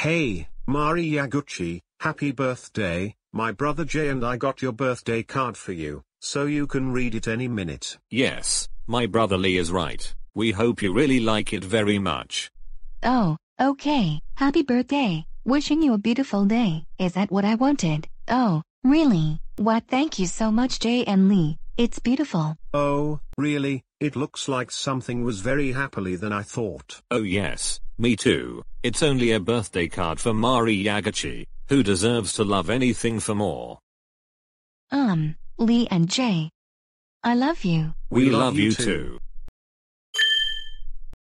Hey, Mari Yaguchi, happy birthday, my brother Jay and I got your birthday card for you, so you can read it any minute. Yes, my brother Lee is right. We hope you really like it very much. Oh, okay. Happy birthday. Wishing you a beautiful day. Is that what I wanted? Oh, really? What thank you so much Jay and Lee. It's beautiful. Oh, really? It looks like something was very happily than I thought. Oh yes, me too. It's only a birthday card for Mari Yaguchi, who deserves to love anything for more. Um, Lee and Jay. I love you. We, We love love you too. too.